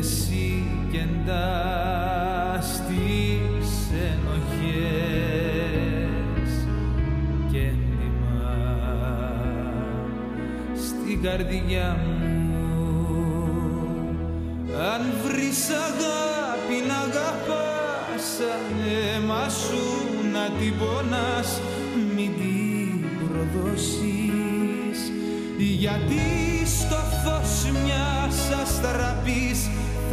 εσύ κεντάς τις ενοχές και έντιμα στην καρδιά μου. Αν βρεις αγάπη να αγαπάς σαν αίμα σου να την πονάς μην την προδώσεις. Γιατί στο φως μιας αστραπής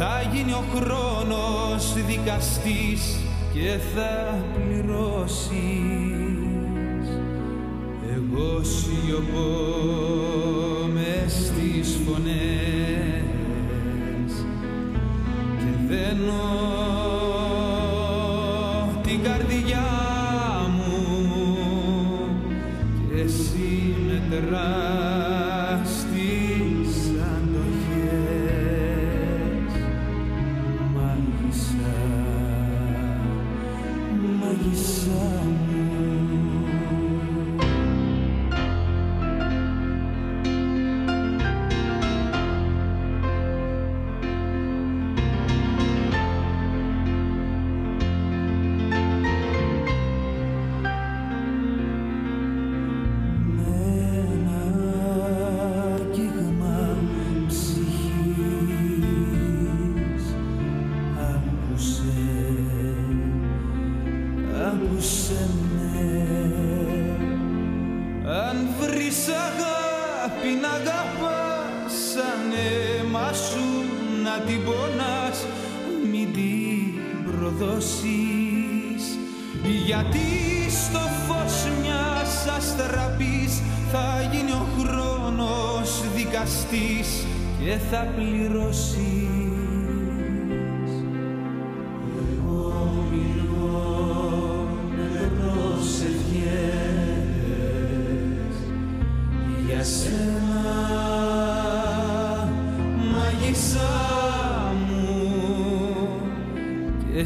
θα γίνει ο χρόνος δικαστής και θα πληρώσεις. Εγώ σιωπώ μες στις φωνές και δένω άκουσε με. Αν βρεις αγάπη να αγαπάς σαν αίμα σου να την πονάς μην την προδώσεις. Γιατί στο φως μιας αστραπής θα γίνει ο χρόνος δικαστής και θα πληρώσεις και